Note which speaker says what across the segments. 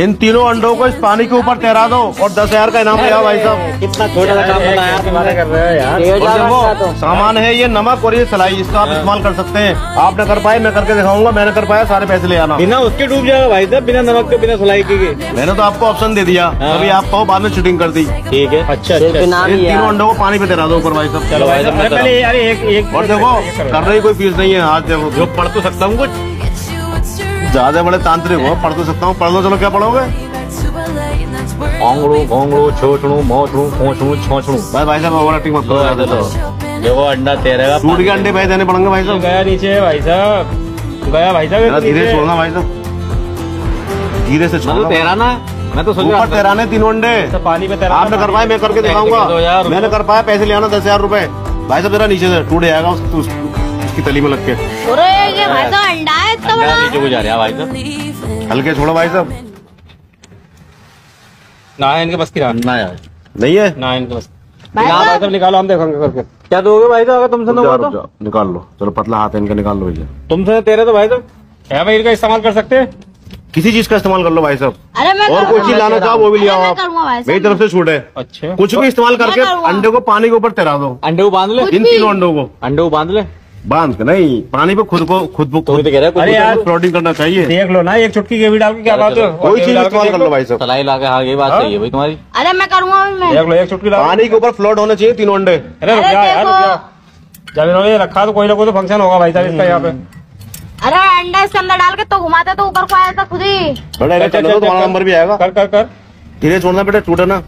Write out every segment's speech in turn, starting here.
Speaker 1: इन तीनों अंडों को इस पानी के ऊपर तैरा दो और दस हज़ार का इनाम ले आओ भाई साहब।
Speaker 2: कितना छोटा सा काम बताया कर रहे हो यार
Speaker 1: और देखो
Speaker 3: तो।
Speaker 1: सामान है ये नमक और ये सलाई इसका आप इस्तेमाल कर सकते हैं। आप न कर पाए मैं करके दिखाऊँगा मैंने कर पाया सारे पैसे ले आना।
Speaker 2: बिना उसके डूब जाएगा भाई साहब बिना नमक के बिना सुलाई के।
Speaker 1: मैंने तो आपको ऑप्शन दे दिया
Speaker 2: हाँ।
Speaker 1: अभी आप कहो बाद में शूटिंग कर दी।
Speaker 2: ठीक है। अच्छा अच्छा।
Speaker 1: इन तीनों अंडों को पानी पे तैरा दो ऊपर भाई साहब।
Speaker 2: चलो भाई साहब मैं
Speaker 4: अरे पहले अरे एक एक
Speaker 1: और देखो कर रही कोई फ़ीस नहीं है आज देखो।
Speaker 2: जो पढ़ तो सकता हूँ कुछ।
Speaker 1: ज़्यादा बड़े तांत्रिक हो पढ़ तो सकता हूँ पढ़ लो चलो क्या पढ़ोगे?
Speaker 2: ओंगड़ू घोंगड़ू छोछड़ू मोछड़ू खोछड़ू छोछड़ू।
Speaker 1: भाई भाई साहब ओवर एक्टिंग मत करो ज़्यादा तो।
Speaker 2: देखो अंडा तैरेगा
Speaker 1: सूट के अंडे भाई देने पड़ेंगे भाई साहब।
Speaker 4: गया नीचे भाई साहब। गया भाई साहब
Speaker 1: धीरे छोड़ना भाई साहब। धीरे से
Speaker 2: मैं तो
Speaker 1: छोड़ना
Speaker 2: तैराना मैं तो सोच
Speaker 1: ऊपर तैराने तीनों अंडे।
Speaker 4: तो पानी पे तैरा
Speaker 1: आपने कर पाए मैं करके
Speaker 2: दो
Speaker 1: दिखाऊँगा मैंने कर पाया पैसे ले आना दस हज़ार रूपए। भाई साहब जरा नीचे से टूट जाएगा उस, उस, उसकी तली में लग के।
Speaker 5: अरे ये भाई साहब अंडा है?
Speaker 2: नीचे को जा रहा है भाई साहब
Speaker 1: हल्के छोड़ो भाई साहब।
Speaker 4: ना है इनके बस की ना
Speaker 2: ना यार।
Speaker 1: नहीं है?
Speaker 4: ना इनके बस। निकालो हम देखेंगे करके।
Speaker 2: क्या दोगे भाई साहब अगर तुमसे ना हुआ तो?
Speaker 1: निकाल लो। चलो पतला हाथ है इनका निकाल लो भैया
Speaker 2: तुमसे तेरे तो भाई साहब।
Speaker 4: है भाई इनका इस्तेमाल कर सकते हैं?
Speaker 1: किसी चीज़ का इस्तेमाल कर लो भाई साहब।
Speaker 5: अरे मैं
Speaker 1: और कोई चीज़ लाना चाहो वो भी ले आओ आप। मेरी तरफ़ से छूट है।
Speaker 4: अच्छा।
Speaker 1: कुछ भी इस्तेमाल करके अंडे को पानी के ऊपर तैरा दो।
Speaker 2: अंडे को बाँध ले।
Speaker 1: इन तीनों अंडों को।
Speaker 2: अंडे को बाँध ले।
Speaker 1: बाँध के नहीं पानी पे खुद को खुद को
Speaker 2: तो भी तो कह रहा है कुछ
Speaker 4: अरे यार
Speaker 1: फ्लोटिंग करना चाहिए।
Speaker 4: देख लो ना एक चुटकी के भी डाल के क्या बात है?
Speaker 1: कोई चीज़ इस्तेमाल कर लो भाई साहब।
Speaker 2: सलाई ला के हाँ ये बात सही है भाई तुम्हारी।
Speaker 5: अरे मैं करूँगा अभी मैं।
Speaker 4: देख लो एक चुटकी डाल।
Speaker 1: पानी के ऊपर फ्लोट होने चाहिए तीनों अंडे।
Speaker 4: अरे रुक जा यार रुक जा। जब इन्होंने रखा तो कोई ना कोई तो फ़ंक्शन होगा भाई साहब इसका यहाँ पे।
Speaker 5: अरे अंडा इसके अंदर डाल के तो घुमाते तो ऊपर को आया था खुद ही।
Speaker 1: बड़ा
Speaker 4: चल,
Speaker 1: चलो तुम्हारा नंबर भी आएगा।
Speaker 4: कर कर कर।
Speaker 1: धीरे छोड़ना बेटा टूटे ना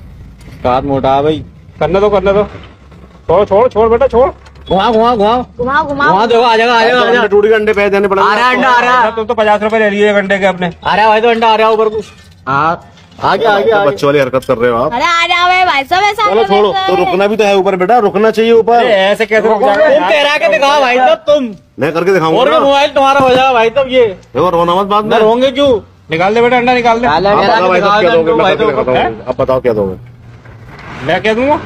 Speaker 2: हाथ मोटा भाई।
Speaker 4: करने दो करने दो। छोड़ छोड़ छोड़ बेटा छोड़।
Speaker 2: घुमा घुमा घुमा
Speaker 5: घुमा घुमा
Speaker 2: घुमा देखो आ जाएगा आ जाएगा आ जाएगा।
Speaker 1: टूट के अंडे पैसे देने
Speaker 2: आ रहा है अंडा आ रहा है।
Speaker 4: तुम तो पचास रुपए ले लिए एक घंटे के अपने।
Speaker 2: आ रहा है भाई तो अंडा आ रहा है ऊपर कुछ। हाँ आगे आगे आगे
Speaker 1: बच्चों वाली हरकत कर रहे हो आप।
Speaker 5: अरे आ जाओ भाई साहब ऐसा
Speaker 1: चलो छोड़ो तो रुकना भी तो है ऊपर बेटा रुकना चाहिए ऊपर।
Speaker 4: अरे ऐसे कैसे रुक
Speaker 2: तुम
Speaker 4: जाएगा
Speaker 2: तैरा के दिखाओ भाई साहब तुम।
Speaker 1: मैं करके दिखाऊँगा
Speaker 2: और मोबाइल तुम्हारा हो जाएगा भाई साहब ये।
Speaker 1: देखो रोना मत बाद में।
Speaker 2: होंगे क्यों?
Speaker 4: निकाल दे बेटा अंडा निकाल दे।
Speaker 3: डाला
Speaker 1: आप बताओ क्या दोगे? मैं
Speaker 2: भाई
Speaker 1: करके
Speaker 2: तो-
Speaker 1: हूँ? आप बताओ क्या दोगे?
Speaker 4: मैं क्या दूँगा?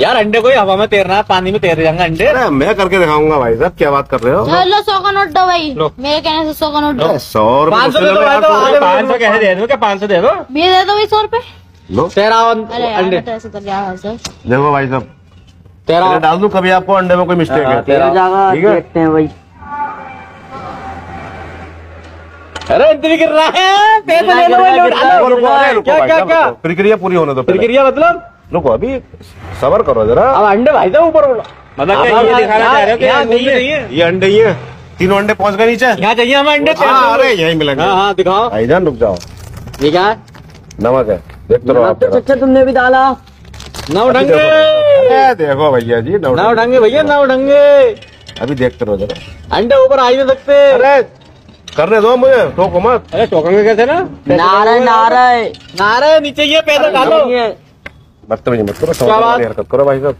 Speaker 2: यार अंडे को हवा में तैरना है पानी में तैर जाएँगे अंडे।
Speaker 1: अरे मैं करके दिखाऊँगा भाई साहब क्या बात कर रहे हो?
Speaker 5: चलो सौ का नोट दो भाई। मेरे कहने से सौ का नोट दो।
Speaker 1: सौ रुपए
Speaker 2: पाँच सौ भाई तो
Speaker 4: पाँच सौ कैसे दे। दो क्या? पाँच सौ दे दो?
Speaker 5: दे दो भी सौ रुपए।
Speaker 1: लो।
Speaker 2: तैराओ
Speaker 5: अरे यार
Speaker 2: अंडे
Speaker 5: तो भाई साहब
Speaker 1: देखो भाई साहब मैंने डाल दू कभी आपको अंडे में कोई मिस्टेक
Speaker 2: हाँ, तेरा-।
Speaker 3: देखते भाई।
Speaker 2: अरे गिर रहा है। पैसे ले। लो भाई, क्या क्या क्या
Speaker 1: प्रक्रिया पूरी होने दो
Speaker 2: प्रक्रिया मतलब?
Speaker 1: रुको अभी सबर करो जरा।
Speaker 2: अब अंडे भाई साहब ऊपर।
Speaker 4: मतलब क्या ये दिखाना चाह रहे हो कि अंडे ही है?
Speaker 1: ये अंडे ही है तीनों अंडे पहुँच गए नीचे।
Speaker 2: यहाँ चाहिए हमें अंडे?
Speaker 1: हाँ, अरे यही मिलेंगे।
Speaker 2: हाँ हाँ दिखाओ।
Speaker 1: भाईजान रुक जाओ।
Speaker 3: ये क्या
Speaker 1: नमक है। आप
Speaker 3: तो अच्छा तुमने भी डाला।
Speaker 2: ना उठेंगे
Speaker 1: अरे, देखो भैया जी
Speaker 2: ना
Speaker 1: नौ-
Speaker 2: उठेंगे भैया ना उठेंगे
Speaker 1: अभी देखते रहो जरा।
Speaker 2: अंडे ऊपर आ ही नहीं सकते।
Speaker 1: अरे करने दो मुझे ठोको मत।
Speaker 4: अरे चौकंगे कैसे ना?
Speaker 3: नारे नारे।
Speaker 2: नारे नीचे ये पैदा डालो।
Speaker 1: बदतमीजी मत करो हरकत करो भाई साहब।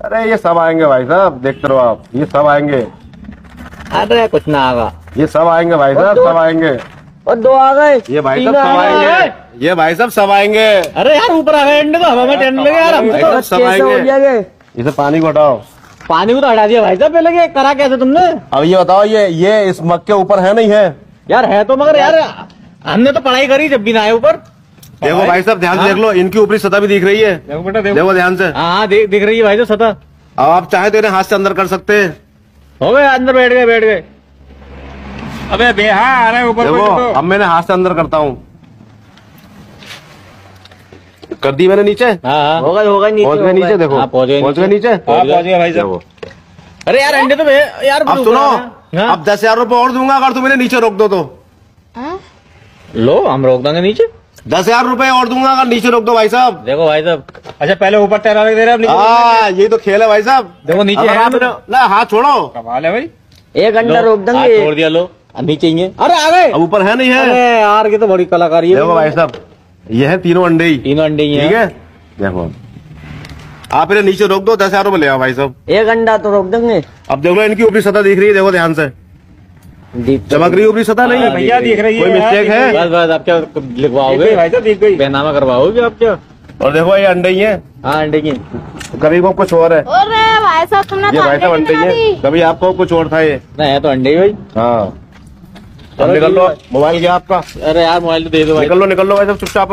Speaker 1: अरे ये सब आएँगे भाई साहब देखते रहो आप ये सब आएँगे।
Speaker 2: अरे कुछ ना आगा।
Speaker 1: ये सब आएँगे भाई साहब सब आएँगे।
Speaker 3: और दो आ गए।
Speaker 1: ये भाई साहब सब आएँगे। ये भाई साहब सब आएँगे।
Speaker 2: अरे यार ऊपर आ गए अंडे तो हवा में तैरने लगे यार हम तो
Speaker 1: सब आएँगे। इसे पानी को हटाओ।
Speaker 2: पानी को तो हटा दिया भाई साहब पहले करा कैसे तुमने?
Speaker 1: अब ये बताओ ये ये इस मग के ऊपर है नहीं है?
Speaker 2: यार है तो मगर यार हमने तो पढ़ाई करी जब भी ना आए ऊपर।
Speaker 1: देखो भाई। साहब ध्यान से देख लो इनकी ऊपरी सतह भी दिख रही है।
Speaker 4: देखो बेटा देखो।
Speaker 1: देखो ध्यान से।
Speaker 2: हाँ हाँ दिख दिख रही है भाई तो सतह।
Speaker 1: अब आप चाहे तो इन्हें हाथ से अंदर कर सकते हैं।
Speaker 2: हो गए अंदर बैठ गए बैठ गए।
Speaker 4: अबे बे हाँ अरे ऊपर
Speaker 1: देखो अब मैंने हाथ से अंदर करता हूँ। कर दी मैंने नीचे?
Speaker 2: हाँ हाँ।
Speaker 3: हो गए हो गए नीचे
Speaker 1: पहुँच गए नीचे देखो।
Speaker 2: हाँ, पहुँच गए
Speaker 1: नीचे।
Speaker 4: हाँ पहुँच गया भाई साहब।
Speaker 2: अरे यार अंडे तो यार
Speaker 1: अब सुनो
Speaker 2: आ गए। हाँ?
Speaker 1: अब दस हज़ार रूपए और दूँगा अगर तुम इन्हें नीचे रोक दो तो।
Speaker 5: हाँ?
Speaker 2: लो हम रोक देंगे नीचे।
Speaker 1: दस हज़ार रूपए और दूँगा अगर नीचे रोक दो भाई साहब।
Speaker 2: देखो भाई साहब
Speaker 4: अच्छा पहले ऊपर तैरा दे रहे अब नीचे
Speaker 1: हाँ यही तो खेल है भाई साहब।
Speaker 2: देखो नीचे है ना।
Speaker 1: हाथ छोड़ो।
Speaker 4: कमाल है भाई।
Speaker 3: एक अंडा रोक
Speaker 2: देंगे। छोड़ दिया लो। नीचे ही अरे आ गए।
Speaker 1: ऊपर है नहीं है।
Speaker 2: अरे यार ये तो बड़ी कलाकारी है।
Speaker 1: देखो भाई साहब ये है तीनों अंडे ही।
Speaker 2: तीनों अंडे ही
Speaker 1: ठीक
Speaker 2: है?
Speaker 1: देखो। आप इन्हें नीचे रोक दो दस हज़ार रूपए ले आओ भाई साहब।
Speaker 3: एक अंडा तो रोक देंगे।
Speaker 1: अब देख लो इनकी ऊपरी सतह दिख रही है देखो ध्यान से। चमक रही ऊपरी सतह नहीं।
Speaker 4: हाँ, भैया देख रही है
Speaker 1: कोई मिस्टेक है?
Speaker 2: बस बस आप क्या लिखवाओगे?
Speaker 4: भाई साहब देख गई
Speaker 2: बैनामा करवाओगे आप क्या?
Speaker 1: और देखो ये अंडे ही है।
Speaker 2: हाँ अंडे की
Speaker 1: कभी को कुछ और है।
Speaker 5: अरे भाई साहब तुमने
Speaker 1: ये
Speaker 5: तो
Speaker 1: भाई साहब अंडे ही है। कभी आपको कुछ और था ये?
Speaker 2: ना है तो अंडे ही भाई।
Speaker 1: हाँ। निकल लो। मोबाइल गया आपका?
Speaker 2: अरे यार मोबाइल तो दे दो भाई।
Speaker 1: निकल लो निकल लो भाई साहब चुपचाप